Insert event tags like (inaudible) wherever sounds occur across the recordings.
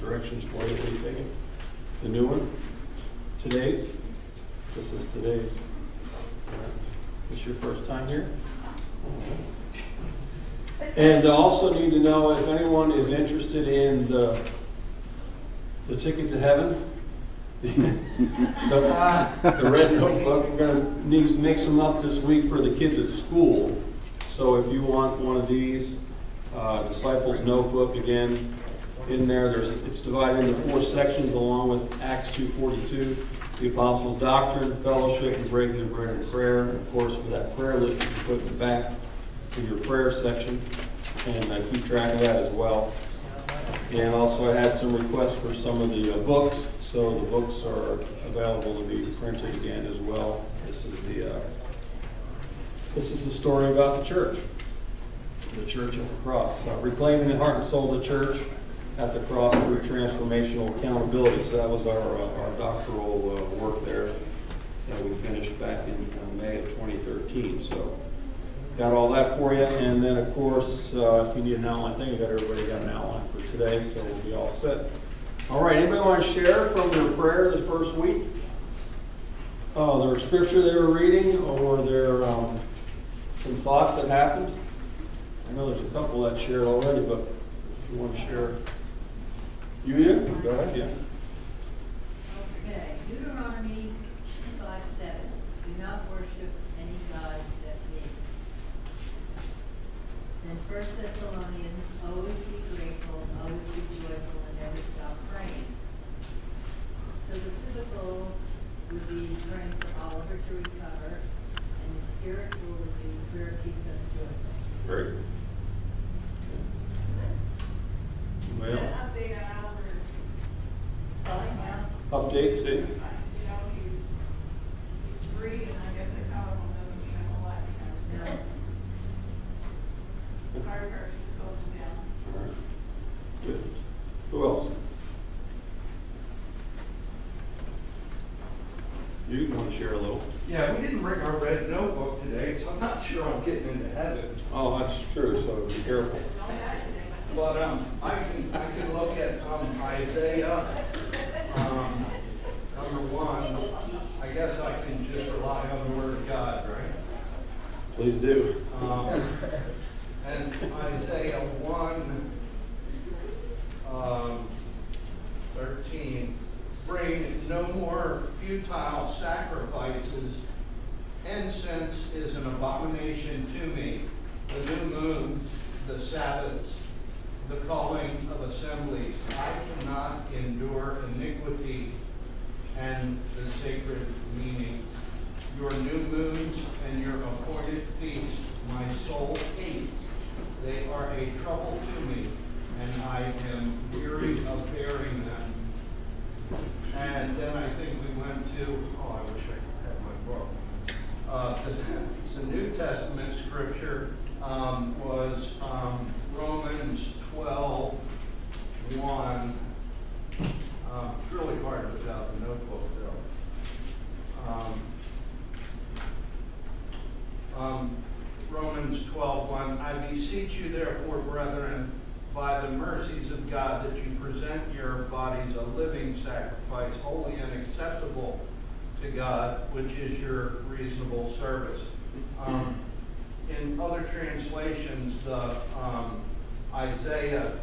directions for you. Are you thinking? The new one? Today's? This is today's. This your first time here? And I also need to know if anyone is interested in the, the ticket to heaven. (laughs) The, the red notebook, we're need to make some up this week for the kids at school. So if you want one of these, uh, disciples notebook, again, in there, there's, it's divided into four sections along with Acts two forty-two, the apostles' doctrine, fellowship, and breaking of bread and prayer. And of course, for that prayer list, you can put the back in your prayer section, and uh, keep track of that as well. And also, I had some requests for some of the uh, books, so the books are available to be printed again as well. This is the, uh, this is the story about the church, the church at the cross, Uh, reclaiming the heart and soul of the church at the cross through transformational accountability. So that was our, uh, our doctoral uh, work there that we finished back in uh, May of 2013. So got all that for you. And then, of course, uh, if you need an outline, I think you got everybody got an outline for today, so we'll be all set. All right, anybody want to share from their prayer this first week? Oh, their scripture they were reading or their, um, some thoughts that happened? I know there's a couple that shared already, but if you want to share. You, yeah? Go ahead, yeah. Okay, Deuteronomy five seven, do not worship any god except me. And First Thessalonians, always be grateful, always be joyful, and never stop praying. So the physical would be praying for Oliver to recover, and the spiritual would be prayer keeps us joyful. Great. Well, update on Albert, Calling now, update, see? you know, he's, he's free, and I guess they call him, doesn't mean a whole lot, you know, so. Fire car, she's going down. All right. Good. Who else? You want to share a little? Yeah, we didn't bring our red notebook today, so I'm not sure I'm getting into heaven. Oh, that's true, so be careful. Don't die today. But, um, I can, I can look at, um, Isaiah, um, number one. I guess I can just rely on the word of God, right? Please do. Um, and Isaiah one, um, thirteen, bring no more futile sacrifices. Incense is an abomination to me. The new moon, the Sabbaths, the calling of assemblies. I cannot endure iniquity and the sacred meaning. Your new moons and your appointed feasts, my soul hates. They are a trouble to me, and I am weary of bearing them. And then I think we went to, oh, I wish I had my book. Uh, the, New Testament scripture, um, was, um, Romans twelve, one. Um, it's really hard without the notebook though. Um, um, Romans 12, 1, I beseech you therefore, brethren, by the mercies of God, that you present your bodies a living sacrifice, holy and acceptable to God, which is your reasonable service. Um, in other translations, the um, Isaiah,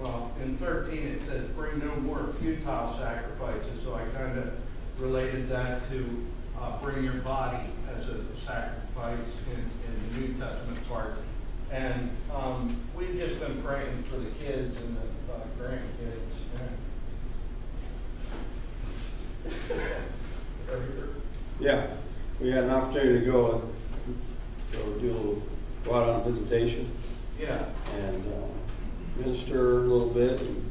well, in 13 it says, bring no more futile sacrifices. So I kind of related that to uh, bring your body as a sacrifice in, in the New Testament part. And um, we've just been praying for the kids and the uh, grandkids. Yeah, we had an opportunity to go, and go do a little, go out on a visitation Yeah. and uh, minister a little bit. and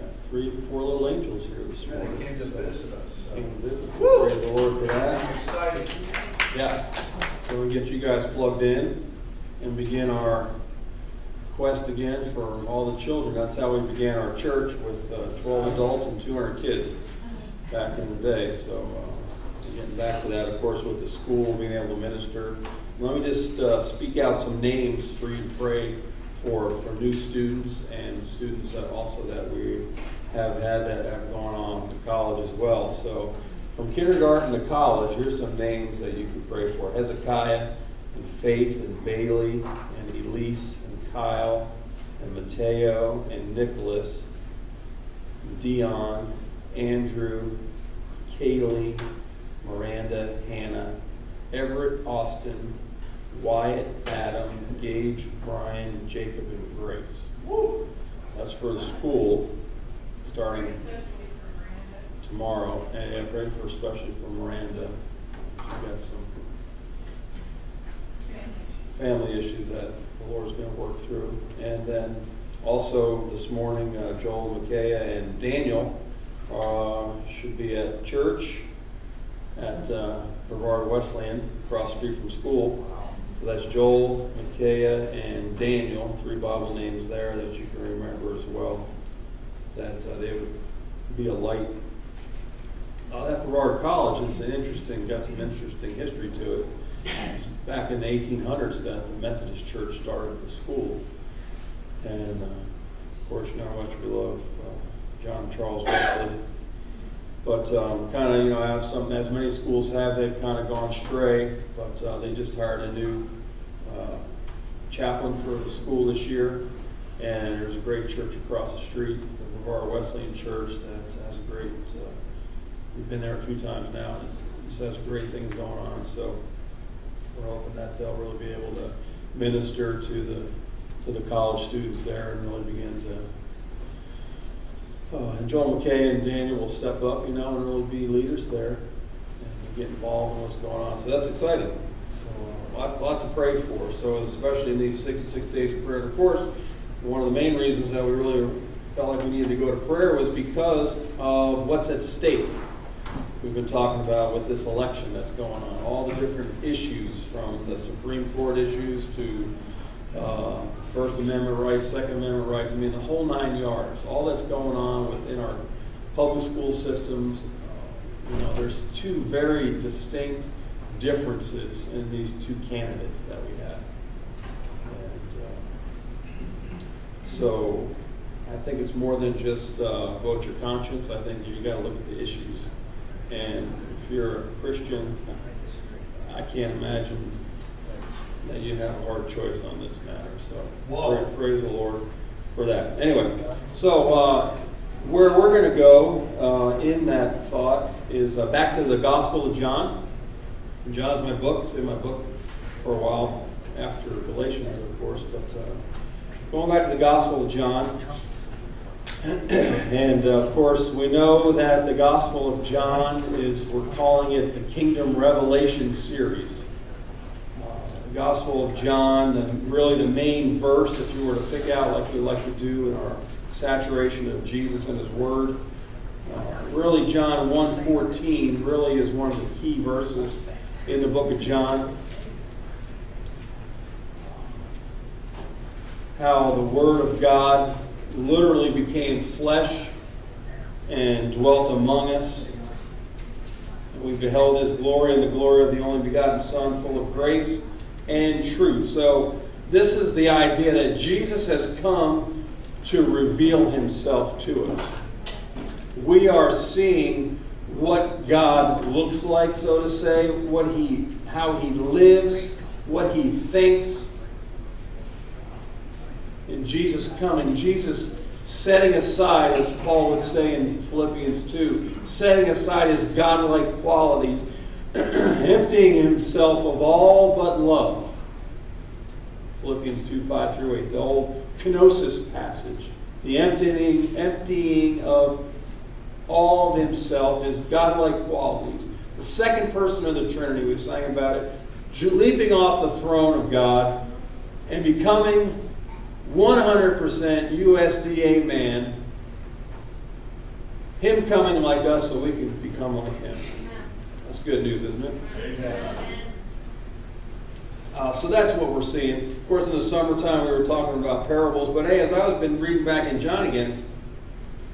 got Three, four little angels here this Yeah, morning. they came to visit us. so. Came to visit, so praise the Lord for that. I'm excited. Yeah, so we get you guys plugged in and begin our quest again for all the children. That's how we began our church with uh, 12 adults and 200 kids back in the day. So uh, getting back to that, of course, with the school being able to minister. Let me just uh, speak out some names for you to pray for, for new students and students that also that we have had that have gone on to college as well. So from kindergarten to college, here's some names that you can pray for. Hezekiah and Faith and Bailey and Elise Kyle and Mateo and Nicholas, Dion, Andrew, Kaylee, Miranda, Hannah, Everett, Austin, Wyatt, Adam, Gage, Brian, Jacob, and Grace. Woo! That's for the school, starting Especially for Miranda. tomorrow. And I pray for especially for Miranda. She's got some family issues that the Lord's going to work through. And then also this morning, uh, Joel, Micaiah, and Daniel uh, should be at church at uh, Brevard Wesleyan, across the street from school. So that's Joel, Micaiah, and Daniel, three Bible names there that you can remember as well. That uh, they would be a light. Uh, that Brevard College is an interesting, got some interesting history to it. Back in the 1800s that the Methodist Church started the school. And uh, of course, you know how much we love uh, John Charles Wesley. But um, kind of, you know, as some, as many schools have, they've kind of gone stray. But uh, they just hired a new uh, chaplain for the school this year, and there's a great church across the street, the Brevard Wesleyan Church, that has a great. Uh, we've been there a few times now, and it just has great things going on. So we're hoping that they'll really be able to minister to the to the college students there and really begin to uh, and Joel Micaiah and Daniel will step up, you know, and really be leaders there and get involved in what's going on. So that's exciting. So a lot, lot to pray for. So especially in these 66 days of prayer. And of course, one of the main reasons that we really felt like we needed to go to prayer was because of what's at stake. We've been talking about with this election that's going on, all the different issues from the Supreme Court issues to uh, First Amendment rights, Second Amendment rights, I mean, the whole nine yards, all that's going on within our public school systems. You know, there's two very distinct differences in these two candidates that we have. And, uh, So I think it's more than just uh, vote your conscience. I think you gotta look at the issues. And if you're a Christian, I can't imagine that you have a hard choice on this matter. So praise the Lord for that. Anyway, so uh, where we're going to go uh, in that thought is uh, back to the Gospel of John. John's my book. It's been my book for a while after Galatians, of course. But uh, going back to the Gospel of John. And uh, of course, we know that the Gospel of John is, we're calling it the Kingdom Revelation series. Uh, the Gospel of John, the, really the main verse, if you were to pick out like we like to do in our saturation of Jesus and His Word. Uh, really, John 1.14 really is one of the key verses in the book of John. How the Word of God literally became flesh and dwelt among us. We beheld his glory and the glory of the only begotten Son, full of grace and truth. So, this is the idea that Jesus has come to reveal himself to us. We are seeing what God looks like, so to say, what he, how he lives, what he thinks, in Jesus coming, Jesus setting aside, as Paul would say in Philippians 2, setting aside his godlike qualities, (clears throat) emptying himself of all but love. Philippians 2 5 through 8, the old kenosis passage. The emptying, emptying of all of himself, his godlike qualities. The second person of the Trinity, we sang about it, leaping off the throne of God and becoming 100% USDA man, him coming like us so we can become like him. That's good news, isn't it? Uh, so that's what we're seeing. Of course, in the summertime, we were talking about parables, but hey, as I was been reading back in John again,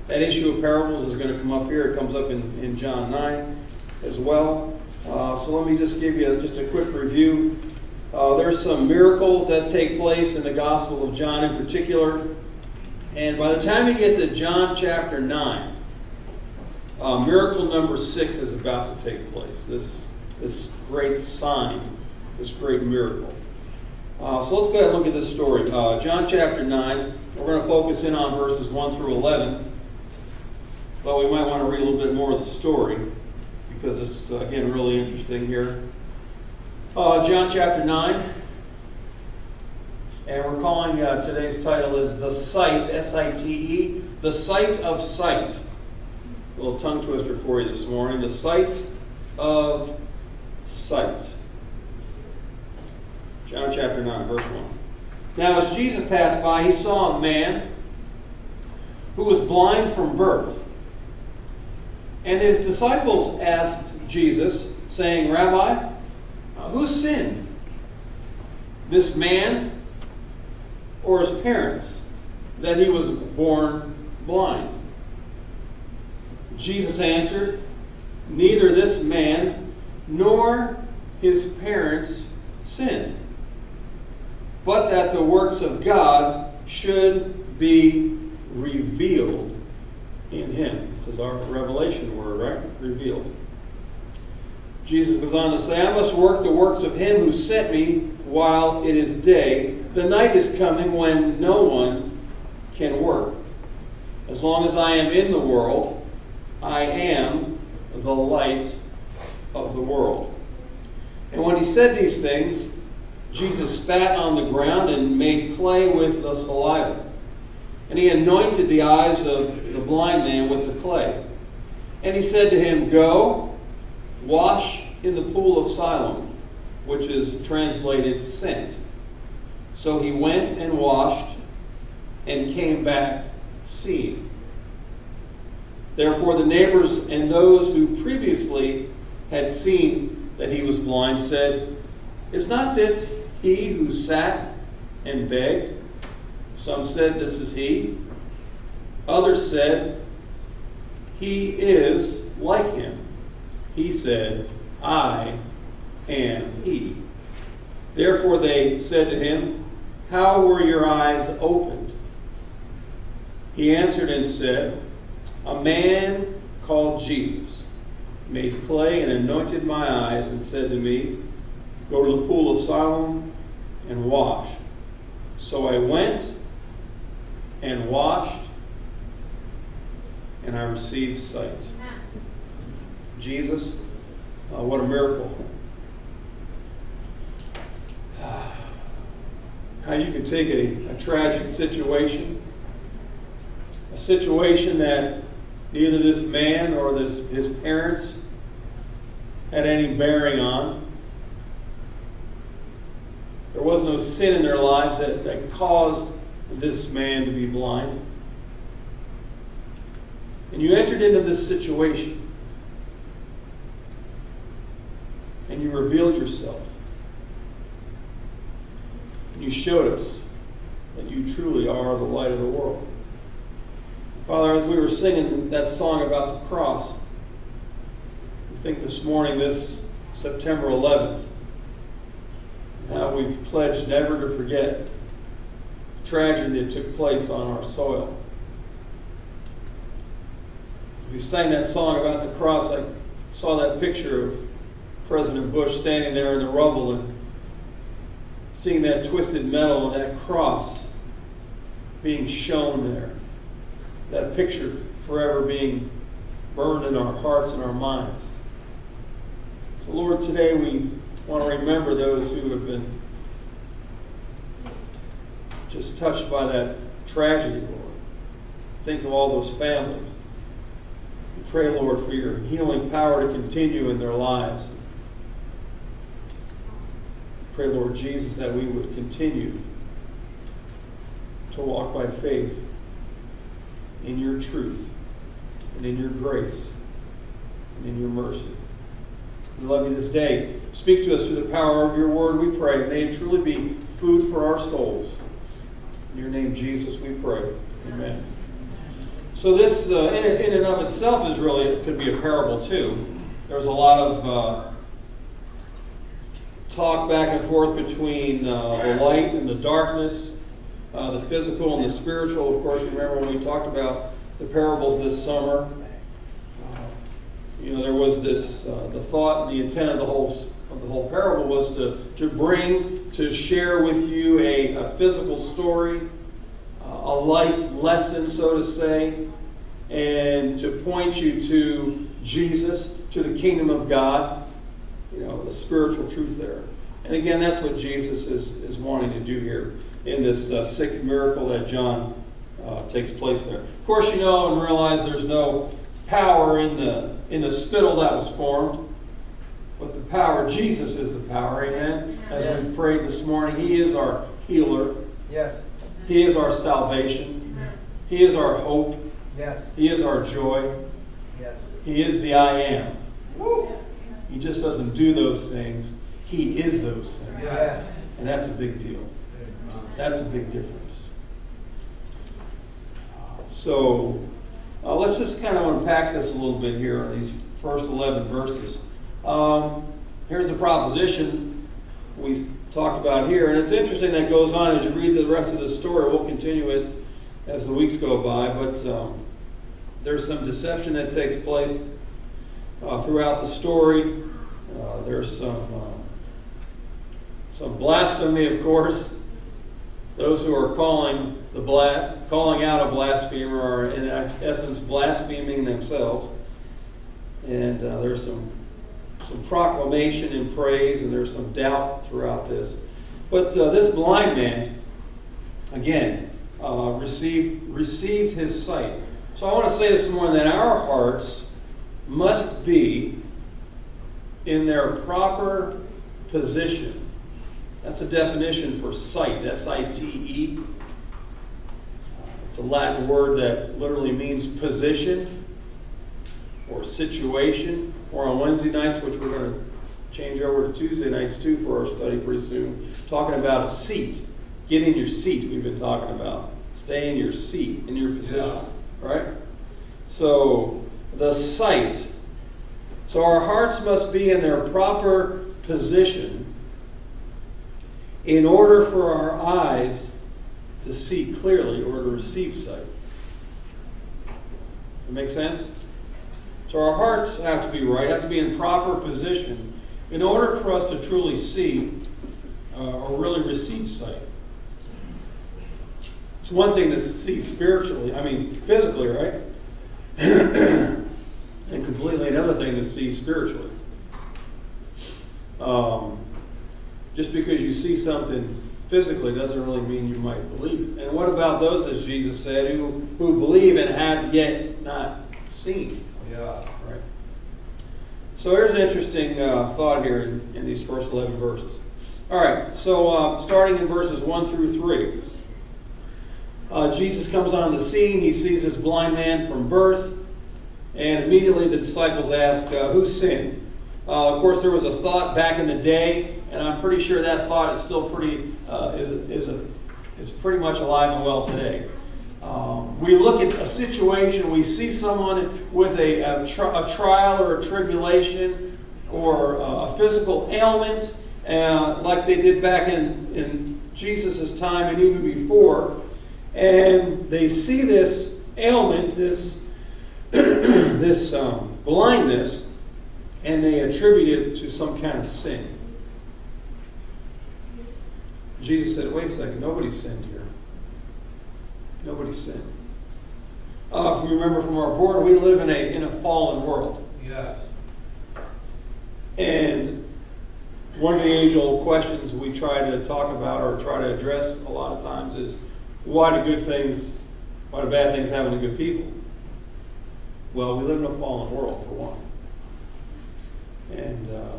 that issue of parables is going to come up here. It comes up in, in John 9 as well. Uh, so let me just give you just a quick review Uh, there's some miracles that take place in the Gospel of John in particular. And by the time you get to John chapter 9, uh, miracle number 6 is about to take place. This, this great sign, this great miracle. Uh, so let's go ahead and look at this story. Uh, John chapter 9, we're going to focus in on verses 1 through 11. But we might want to read a little bit more of the story because it's, uh, again, really interesting here. Uh, John chapter 9. And we're calling uh, today's title is The Sight, S I T E, The Sight of Sight. A little tongue twister for you this morning. The Sight of Sight. John chapter 9, verse 1. Now, as Jesus passed by, he saw a man who was blind from birth. And his disciples asked Jesus, saying, Rabbi, who sinned? This man or his parents that he was born blind? Jesus answered, Neither this man nor his parents sinned, but that the works of God should be revealed in him. This is our revelation word, right? Revealed. Jesus goes on to say, I must work the works of him who sent me while it is day. The night is coming when no one can work. As long as I am in the world, I am the light of the world. And when he said these things, Jesus spat on the ground and made clay with the saliva. And he anointed the eyes of the blind man with the clay. And he said to him, Go, wash in the pool of Siloam, which is translated sent. So he went and washed and came back seeing. Therefore, the neighbors and those who previously had seen that he was blind said, Is not this he who sat and begged? Some said, This is he. Others said, He is like him. He said, I am he. Therefore they said to him, How were your eyes opened? He answered and said, A man called Jesus made clay and anointed my eyes and said to me, Go to the pool of Siloam and wash. So I went and washed, and I received sight. Jesus, uh, what a miracle. (sighs) How you can take a, a tragic situation, a situation that neither this man or this, his parents had any bearing on. There was no sin in their lives that, that caused this man to be blind. And you entered into this situation. And you revealed yourself. You showed us that you truly are the light of the world. Father, as we were singing that song about the cross, we think this morning, this September 11th, how we've pledged never to forget the tragedy that took place on our soil. We sang that song about the cross. I saw that picture of President Bush standing there in the rubble and seeing that twisted metal and that cross being shown there. That picture forever being burned in our hearts and our minds. So, Lord, today we want to remember those who have been just touched by that tragedy, Lord. Think of all those families. We pray, Lord, for your healing power to continue in their lives. Pray, Lord Jesus, that we would continue to walk by faith in your truth and in your grace and in your mercy. We love you this day. Speak to us through the power of your word, we pray. May it truly be food for our souls. In your name, Jesus, we pray. Amen. So this, uh, in, in and of itself, is really, could be a parable too. There's a lot of uh, talk back and forth between uh, the light and the darkness, uh, the physical and the spiritual. Of course, you remember when we talked about the parables this summer. You know, there was this uh, the thought, the intent of the whole of the whole parable was to to bring to share with you a, a physical story, uh, a life lesson, so to say, and to point you to Jesus, to the kingdom of God spiritual truth there. And again, that's what Jesus is, is wanting to do here in this uh, sixth miracle that John uh, takes place there. Of course, you know and realize there's no power in the in the spittle that was formed, but the power, Jesus is the power. Amen. As we've prayed this morning, He is our healer. Yes. He is our salvation. Yes. He is our hope. Yes. He is our joy. Yes. He is the I am. He just doesn't do those things. He is those things. And that's a big deal. That's a big difference. So uh, let's just kind of unpack this a little bit here on these first 11 verses. Um, here's the proposition we talked about here. And it's interesting that goes on as you read the rest of the story. We'll continue it as the weeks go by. But um, there's some deception that takes place uh, throughout the story. Uh, there's some uh, some blasphemy, of course. Those who are calling the bla- calling out a blasphemer are in essence blaspheming themselves. And uh, there's some some proclamation and praise, and there's some doubt throughout this. But uh, this blind man, again, uh, received received his sight. So I want to say this morning that our hearts must be in their proper position. That's a definition for sight, S I T E. It's a Latin word that literally means position or situation. Or on Wednesday nights, which we're going to change over to Tuesday nights too for our study pretty soon, talking about a seat. Get in your seat, we've been talking about. Stay in your seat, in your position. Yeah. Right? So, the sight. So, our hearts must be in their proper position in order for our eyes to see clearly or to receive sight. That make sense? So our hearts have to be right, have to be in proper position in order for us to truly see uh, or really receive sight. It's one thing to see spiritually, I mean physically, right? (clears throat) and completely another thing to see spiritually. Um, just because you see something physically doesn't really mean you might believe it. And what about those, as Jesus said, who, who believe and have yet not seen? Yeah. Right. So here's an interesting uh, thought here in, in these first 11 verses. All right, so uh, starting in verses 1 through 3. Uh, Jesus comes on the scene. He sees this blind man from birth. And immediately the disciples ask, uh, Who sinned? Uh, of course, there was a thought back in the day, and I'm pretty sure that thought is still pretty, uh, is, is, a, is pretty much alive and well today. Um, we look at a situation, we see someone with a, a, tri- a trial or a tribulation or uh, a physical ailment, uh, like they did back in, in Jesus' time and even before, and they see this ailment, this, this um, blindness, and they attribute it to some kind of sin. Jesus said, wait a second, nobody sinned here. Nobody sinned. Uh, if you remember from our board, we live in a, in a fallen world. Yes. And one of the age old questions we try to talk about or try to address a lot of times is why do good things, why do bad things happen to good people? Well, we live in a fallen world, for one. And uh,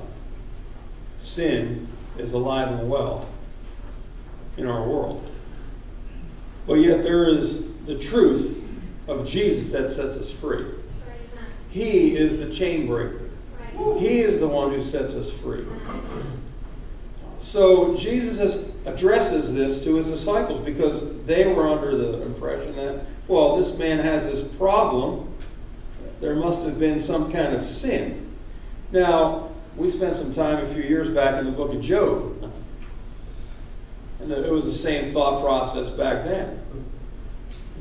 sin is alive and well in our world. But yet there is the truth of Jesus that sets us free. He is the chain breaker. He is the one who sets us free. So Jesus addresses this to his disciples because they were under the impression that, well, this man has this problem. There must have been some kind of sin. Now, we spent some time a few years back in the book of Job. And it was the same thought process back then.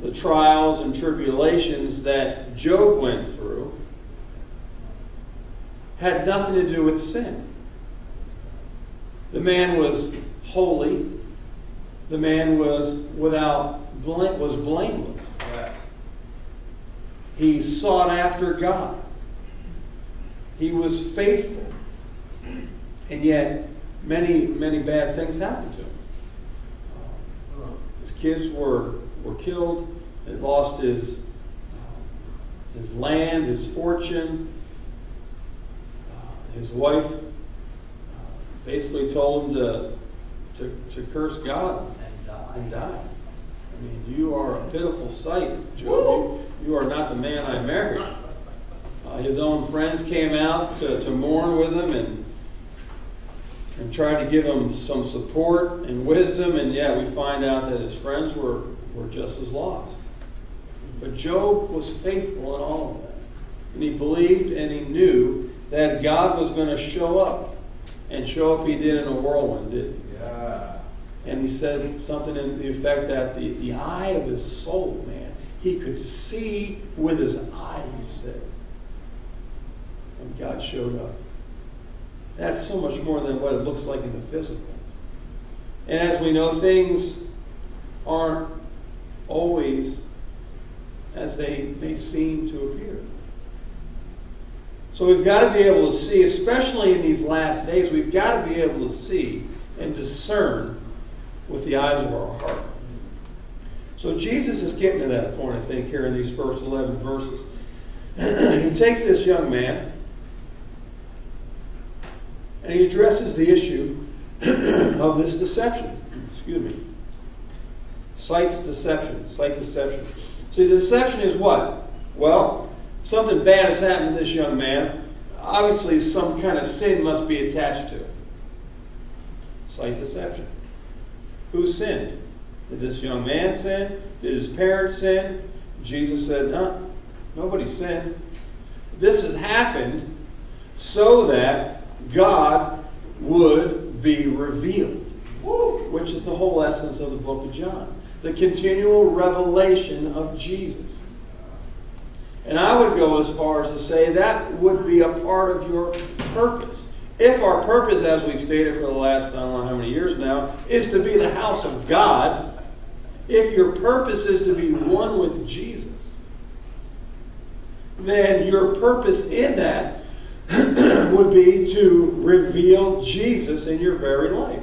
The trials and tribulations that Job went through had nothing to do with sin. The man was holy. The man was without was blameless. He sought after God. He was faithful. And yet, many, many bad things happened to him. His kids were, were killed. He lost his, his land, his fortune. Uh, His wife uh, basically told him to, to, to curse God and die. I mean, you are a pitiful sight, Job. You, are not the man I married. Uh, his own friends came out to, to mourn with him and, and tried to give him some support and wisdom. And yeah, we find out that his friends were, were just as lost. But Job was faithful in all of that. And he believed and he knew that God was going to show up. And show up he did in a whirlwind, didn't he? Yeah. And he said something in the effect that the, the eye of his soul, man, he could see with his eyes. And God showed up. That's so much more than what it looks like in the physical. And as we know, things aren't always as they, they seem to appear. So we've got to be able to see, especially in these last days, we've got to be able to see and discern with the eyes of our heart. So Jesus is getting to that point, I think, here in these first 11 verses. (clears throat) he takes this young man and he addresses the issue (clears throat) of this deception. Excuse me. Sight's deception. Sight deception. See, the deception is what? Well, something bad has happened to this young man. Obviously, some kind of sin must be attached to it. Sight deception. Who sinned? Did this young man sin? Did his parents sin? Jesus said, no, nobody sinned. This has happened so that God would be revealed, which is the whole essence of the book of John. The continual revelation of Jesus. And I would go as far as to say that would be a part of your purpose. If our purpose, as we've stated for the last, I don't know how many years now, is to be the house of God, if your purpose is to be one with Jesus, then your purpose in that (clears throat) would be to reveal Jesus in your very life.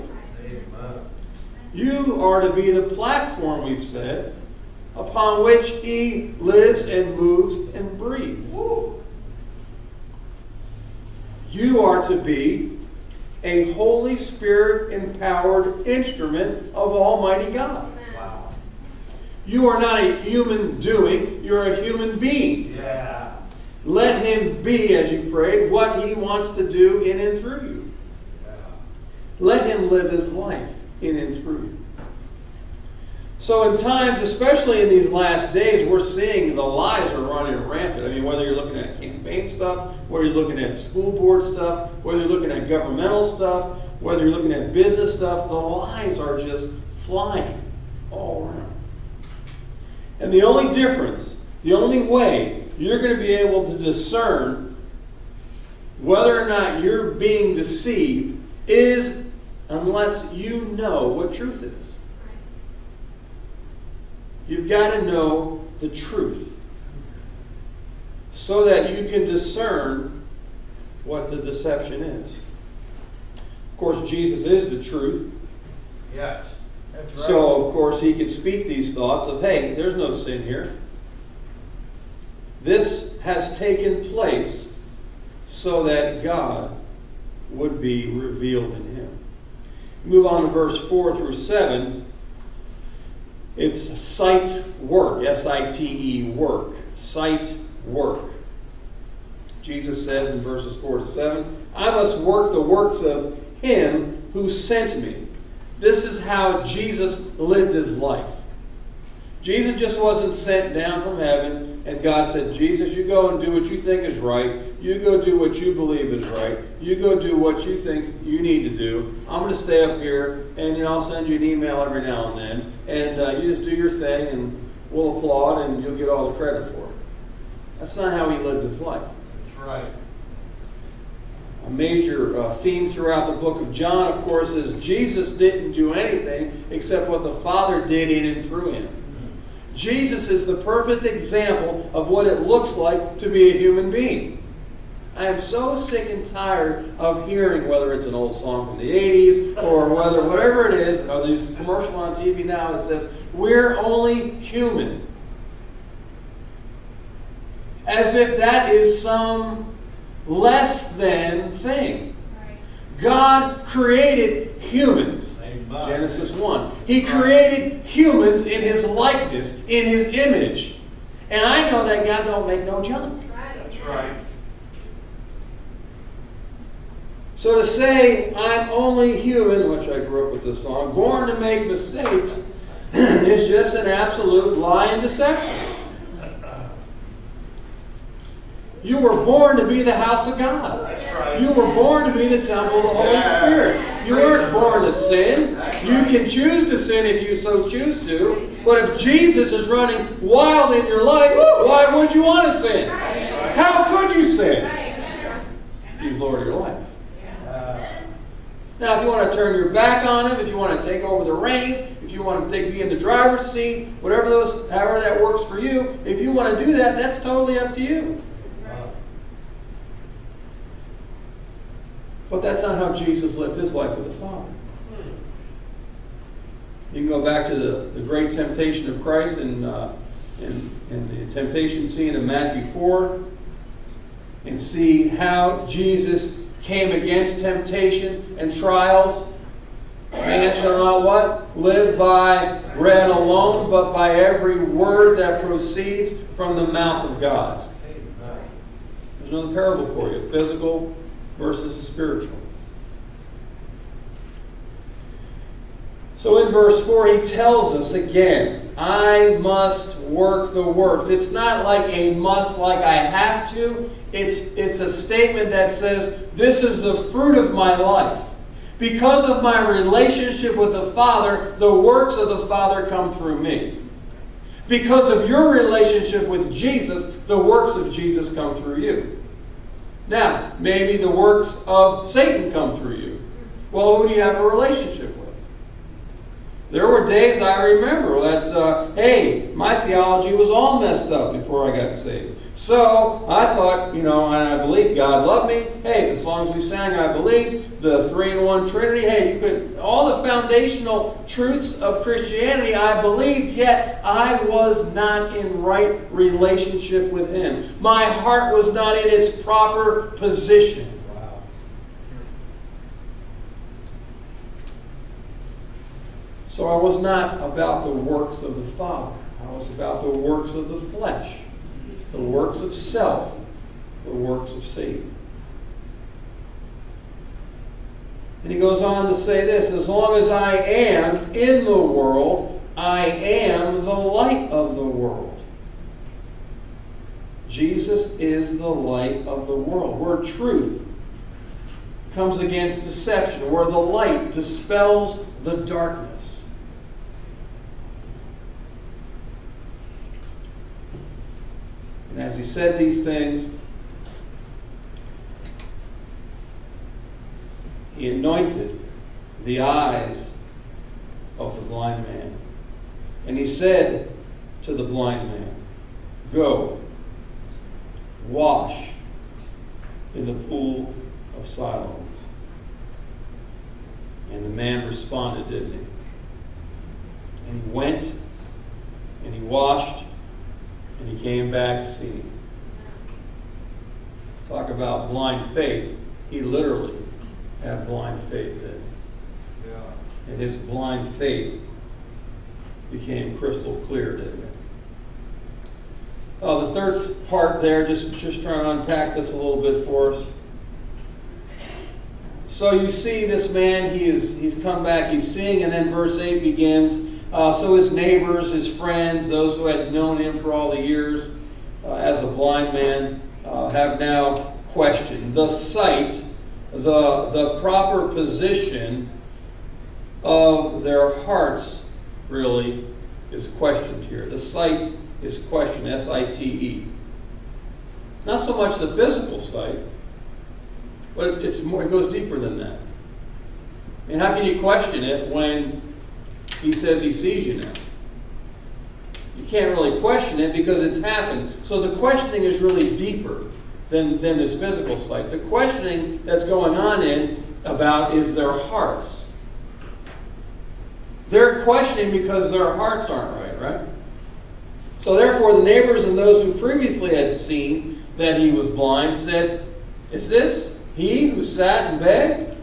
You are to be the platform, we've said, upon which he lives and moves and breathes. You are to be a Holy Spirit empowered instrument of Almighty God. You are not a human doing, you're a human being. Yeah. Let him be, as you prayed, what he wants to do in and through you. Yeah. Let him live his life in and through you. So, in times, especially in these last days, we're seeing the lies are running rampant. I mean, whether you're looking at campaign stuff, whether you're looking at school board stuff, whether you're looking at governmental stuff, whether you're looking at business stuff, the lies are just flying all around. And the only difference, the only way you're going to be able to discern whether or not you're being deceived is unless you know what truth is. You've got to know the truth so that you can discern what the deception is. Of course, Jesus is the truth. Yes. Right. So, of course, he can speak these thoughts of, hey, there's no sin here. This has taken place so that God would be revealed in him. Move on to verse 4 through 7. It's sight work, S I T E work. Sight work. Jesus says in verses 4 to 7, I must work the works of him who sent me. This is how Jesus lived his life. Jesus just wasn't sent down from heaven and God said, Jesus, you go and do what you think is right. You go do what you believe is right. You go do what you think you need to do. I'm going to stay up here and you know, I'll send you an email every now and then. And uh, you just do your thing and we'll applaud and you'll get all the credit for it. That's not how he lived his life. That's right. A major uh, theme throughout the book of John, of course, is Jesus didn't do anything except what the Father did in and through him. Jesus is the perfect example of what it looks like to be a human being. I am so sick and tired of hearing whether it's an old song from the 80s or whether whatever it is, or there's commercial on TV now that says, We're only human. As if that is some less than thing. God created humans. Genesis 1. He created humans in his likeness, in his image. And I know that God don't make no junk. That's right. So to say I'm only human, which I grew up with this song, born to make mistakes, (clears throat) is just an absolute lie and deception. You were born to be the house of God. That's right. You were born to be the temple of the Holy Yeah. Spirit. You weren't born to sin. You can choose to sin if you so choose to. But if Jesus is running wild in your life, why would you want to sin? How could you sin He's Lord of your life? Now, if you want to turn your back on Him, if you want to take over the reins, if you want to take, be in the driver's seat, whatever those, however that works for you, if you want to do that, that's totally up to you. But that's not how Jesus lived his life with the Father. You can go back to the, the great temptation of Christ in, uh, in, in the temptation scene in Matthew 4 and see how Jesus came against temptation and trials. Man shall not what? Live by bread alone, but by every word that proceeds from the mouth of God. There's another parable for you physical versus the spiritual. So in verse 4, he tells us again, I must work the works. It's not like a must, like I have to. It's, it's a statement that says, This is the fruit of my life. Because of my relationship with the Father, the works of the Father come through me. Because of your relationship with Jesus, the works of Jesus come through you. Now, maybe the works of Satan come through you. Well, who do you have a relationship with? There were days I remember that, uh, hey, my theology was all messed up before I got saved. So I thought, you know, and I believed God loved me. Hey, as long as we sang, I believed. The three in one Trinity. Hey, you could all the foundational truths of Christianity I believed, yet I was not in right relationship with Him. My heart was not in its proper position. Wow. So I was not about the works of the Father. I was about the works of the flesh, the works of self, the works of Satan. And he goes on to say this As long as I am in the world, I am the light of the world. Jesus is the light of the world. Where truth comes against deception, where the light dispels the darkness. And as he said these things, he anointed the eyes of the blind man. And he said to the blind man, Go, wash in the pool of Siloam. And the man responded, didn't he? And he went and he washed and he came back seeing. Talk about blind faith. He literally had blind faith then. Yeah. And his blind faith became crystal clear, didn't it? Uh, the third part there, just, just trying to unpack this a little bit for us. So you see this man, he is he's come back, he's seeing, and then verse 8 begins, Uh, so his neighbors, his friends, those who had known him for all the years uh, as a blind man, uh, have now questioned the sight, the, the proper position of their hearts, really, is questioned here. The sight is questioned, S I T E. Not so much the physical sight, but it's, it's more, it goes deeper than that. I mean, how can you question it when he says he sees you now? You can't really question it because it's happened. So the questioning is really deeper than, than this physical sight. The questioning that's going on in about is their hearts. They're questioning because their hearts aren't right, right? So therefore, the neighbors and those who previously had seen that he was blind said, Is this he who sat and begged?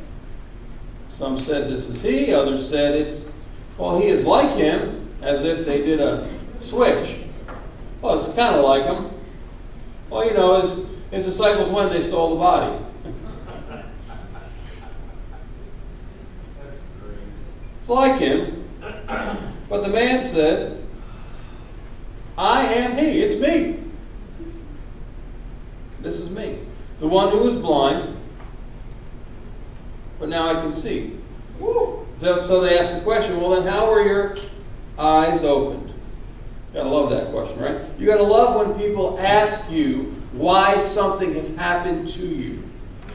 Some said this is he, others said it's, well, he is like him, as if they did a switch. Well, it's kind of like him. Well, you know, his, his disciples went and they stole the body. It's like him. But the man said, I am he. It's me. This is me. The one who was blind, but now I can see. So they ask the question, well, then how were your eyes opened? You Gotta love that question, right? You gotta love when people ask you why something has happened to you.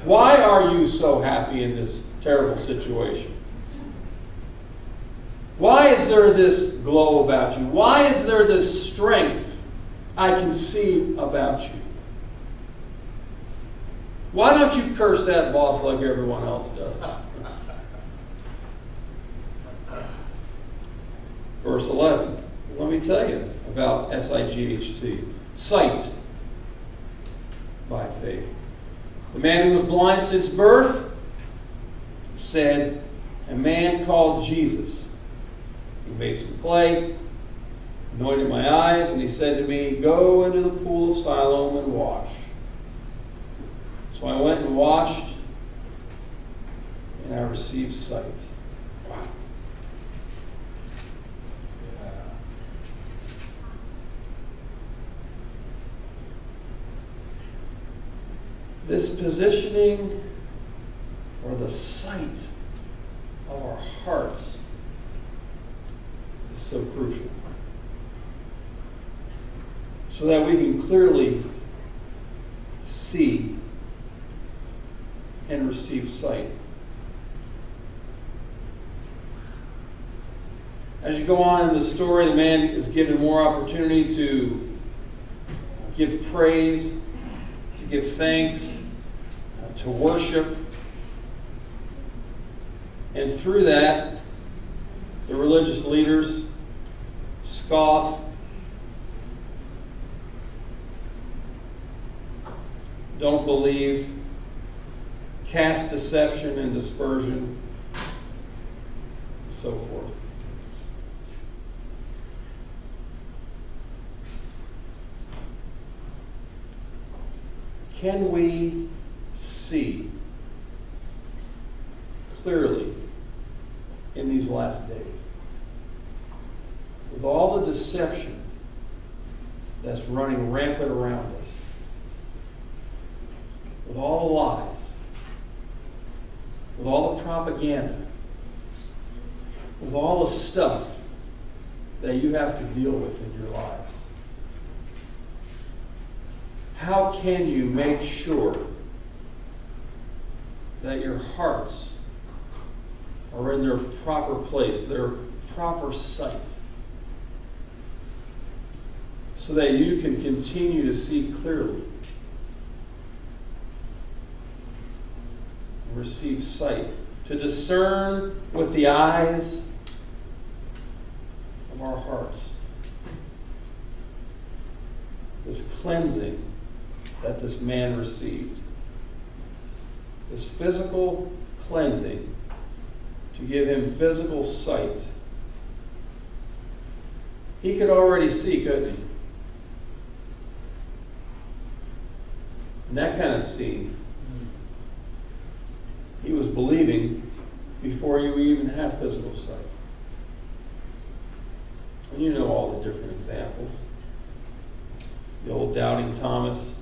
Why are you so happy in this terrible situation? Why is there this glow about you? Why is there this strength I can see about you? Why don't you curse that boss like everyone else does? Verse 11. Let me tell you about S I G H T. Sight by faith. The man who was blind since birth said, A man called Jesus. He made some clay, anointed my eyes, and he said to me, Go into the pool of Siloam and wash. So I went and washed, and I received sight. Wow. This positioning or the sight of our hearts is so crucial. So that we can clearly see and receive sight. As you go on in the story, the man is given more opportunity to give praise, to give thanks, to worship. And through that, the religious leaders scoff, don't believe, cast deception and dispersion, so forth. Can we see clearly in these last days? With all the deception that's running rampant around us, with all the lies, with all the propaganda, with all the stuff that you have to deal with in your lives. How can you make sure that your hearts are in their proper place, their proper sight, so that you can continue to see clearly? And receive sight, to discern with the eyes of our hearts. This cleansing that this man received, this physical cleansing to give him physical sight. He could already see, couldn't he? And that kind of seeing he was believing before you even have physical sight. And you know all the different examples. The old doubting Thomas.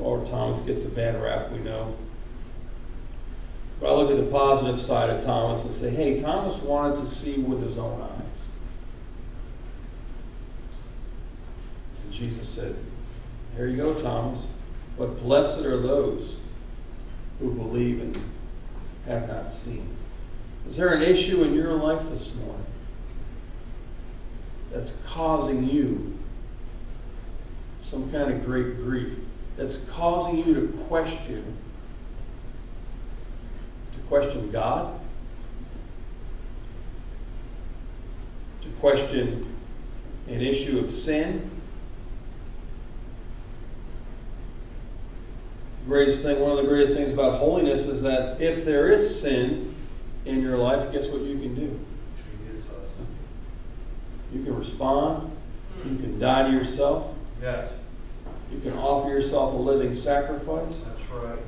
Or Thomas gets a bad rap, we know. But I look at the positive side of Thomas and say, hey, Thomas wanted to see with his own eyes. And Jesus said, Here you go, Thomas. But blessed are those who believe and have not seen. Is there an issue in your life this morning that's causing you some kind of great grief? That's causing you to question to question God, to question an issue of sin. The greatest thing, one of the greatest things about holiness is that if there is sin in your life, guess what you can do? You can respond. You can die to yourself. Yes, You can offer yourself a living sacrifice. that's right.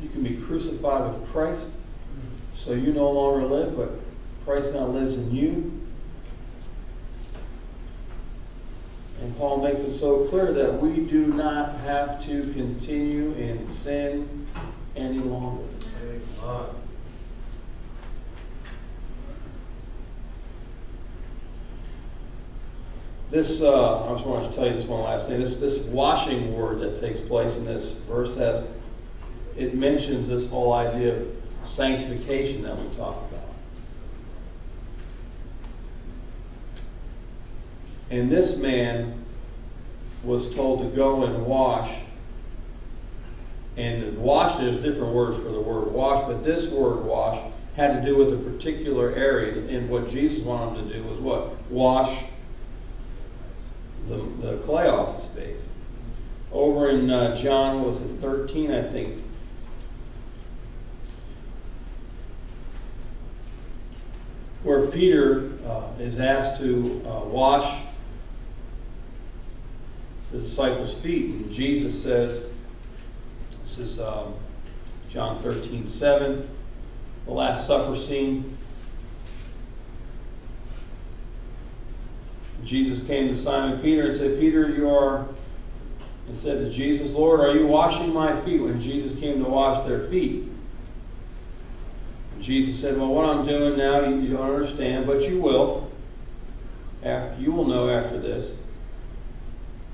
You can be crucified with Christ, mm-hmm. so you no longer live, but Christ now lives in you. And Paul makes it so clear that we do not have to continue in sin any longer. Amen. This, uh, I just wanted to tell you this one last thing. This, this washing word that takes place in this verse has, it mentions this whole idea of sanctification that we talk about. And this man was told to go and wash. And wash, there's different words for the word wash, but this word wash had to do with a particular area. And what Jesus wanted him to do was what? Wash the, the clay off his face. Over in uh, John, was it 13, I think? Where Peter uh, is asked to uh, wash the disciples' feet, and Jesus says, this is um, John 13, 7, the Last Supper scene. Jesus came to Simon Peter and said, Peter, you are, and said to Jesus, Lord, are you washing my feet? When Jesus came to wash their feet. And Jesus said, Well, what I'm doing now, you, you don't understand, but you will. After you will know after this.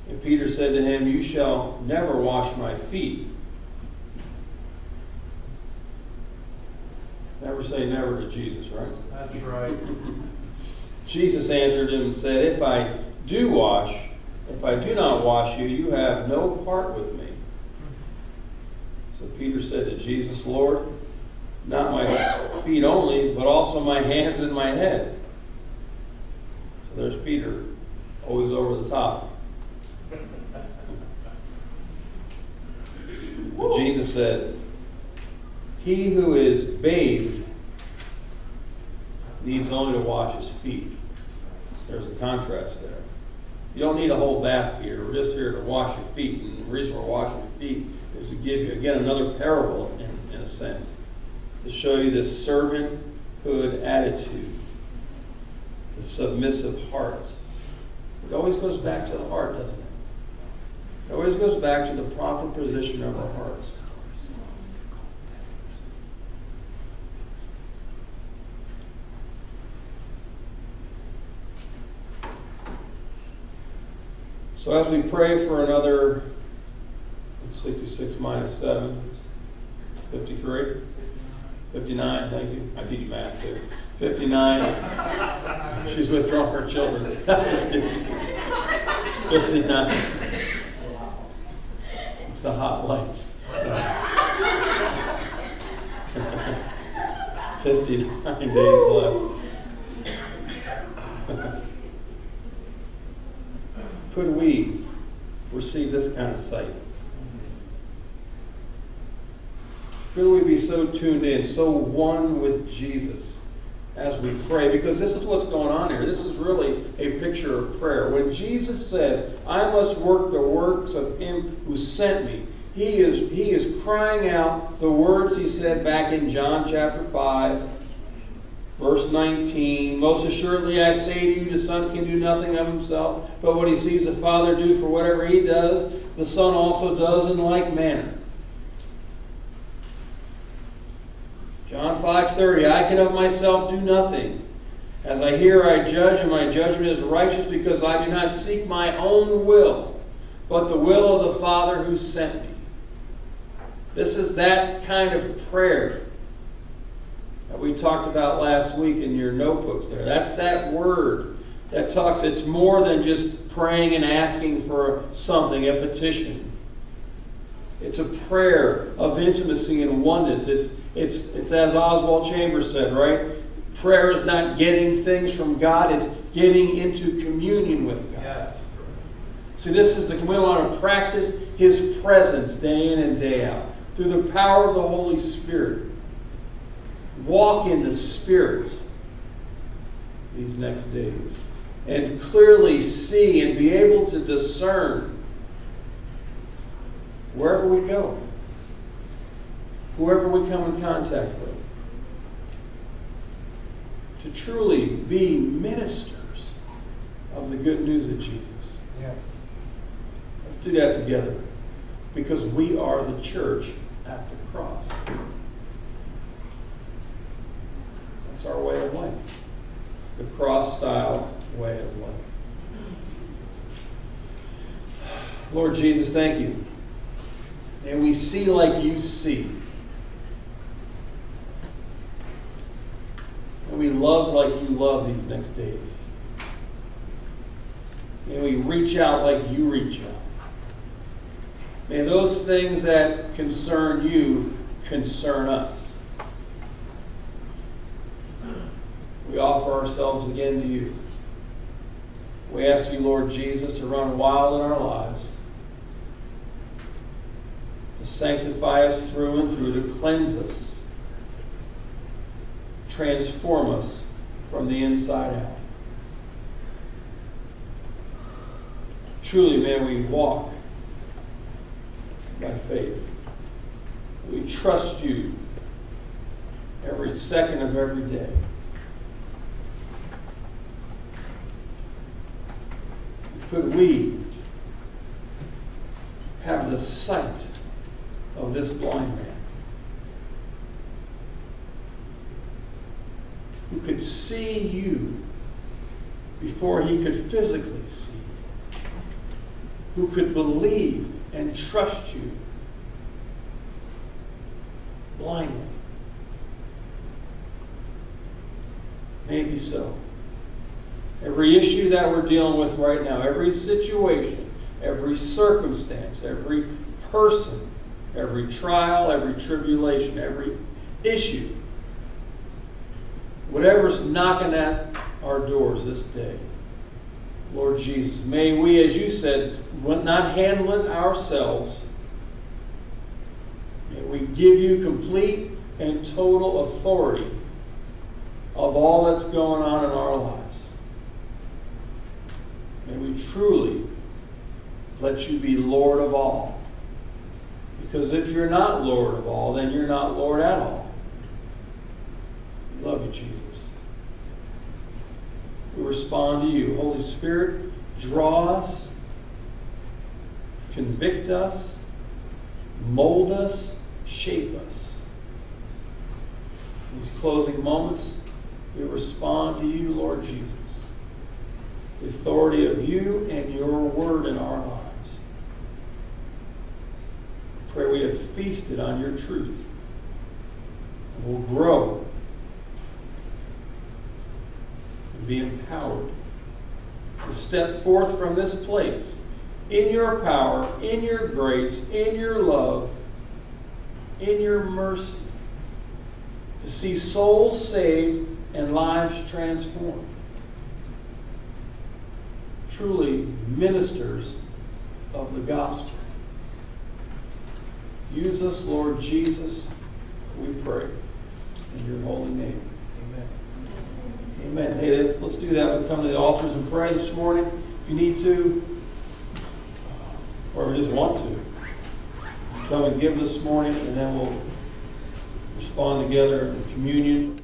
And Peter said to him, You shall never wash my feet. Never say never to Jesus, right? That's right. (laughs) Jesus answered him and said, If I do wash, if I do not wash you, you have no part with me. So Peter said to Jesus, Lord, not my feet only, but also my hands and my head. So there's Peter, always over the top. Jesus said, He who is bathed needs only to wash his feet. There's the contrast there. You don't need a whole bath, here. We're just here to wash your feet. And the reason we're washing your feet is to give you, again, another parable in, in a sense, to show you this servanthood attitude, the submissive heart. It always goes back to the heart, doesn't it? It always goes back to the proper position of our hearts. So as we pray for another 66 minus 7, 53, 59, thank you. I teach math too. 59. She's withdrawn her children. (laughs) Just kidding. 59. It's the hot lights. (laughs) 59 days left. Could we receive this kind of sight? Could we be so tuned in, so one with Jesus as we pray? Because this is what's going on here. This is really a picture of prayer. When Jesus says, I must work the works of him who sent me, He is, he is crying out the words he said back in John chapter 5, verse 19. Most assuredly I say to you, the Son can do nothing of himself, but what he sees the Father do for whatever he does, the Son also does in like manner. John 5:30 I can of myself do nothing. As I hear I judge and my judgment is righteous because I do not seek my own will, but the will of the Father who sent me. This is that kind of prayer that we talked about last week in your notebooks there. That's that word that talks it's more than just praying and asking for something, a petition. It's a prayer of intimacy and oneness. It's, it's, it's as Oswald Chambers said, right? Prayer is not getting things from God, it's getting into communion with God. Yeah. See, this is the we want to practice His presence day in and day out through the power of the Holy Spirit. Walk in the Spirit these next days and clearly see and be able to discern wherever we go, whoever we come in contact with, to truly be ministers of the good news of Jesus. Yes. Let's do that together because we are the church at the cross. Our way of life, the cross style way of life. Lord Jesus, thank you. And we see like you see. And we love like you love these next days. And we reach out like you reach out. May those things that concern you concern us. We offer ourselves again to you. We ask you, Lord Jesus, to run wild in our lives, to sanctify us through and through, to cleanse us, transform us from the inside out. Truly, may we walk by faith. We trust you every second of every day. Could we have the sight of this blind man who could see you before he could physically see, who could believe and trust you blindly. Maybe so. Every issue that we're dealing with right now, every situation, every circumstance, every person, every trial, every tribulation, every issue, whatever's knocking at our doors this day, Lord Jesus, may we, as you said, not handle it ourselves. May we give you complete and total authority of all that's going on in our lives. May we truly let you be Lord of all. Because if you're not Lord of all, then you're not Lord at all. We love you, Jesus. We respond to you. Holy Spirit, draw us, convict us, mold us, shape us. In these closing moments, we respond to you, Lord Jesus the authority of you and your word in our lives. Pray we have feasted on your truth and will grow and be empowered to step forth from this place in your power, in your grace, in your love, in your mercy, to see souls saved and lives transformed truly ministers of the gospel. Use us, Lord Jesus, we pray. In your holy name. Amen. Amen. Hey, let's, let's do that. We'll come to the altars and pray this morning. If you need to, uh, or if you just want to, come and give this morning, and then we'll respond together in communion.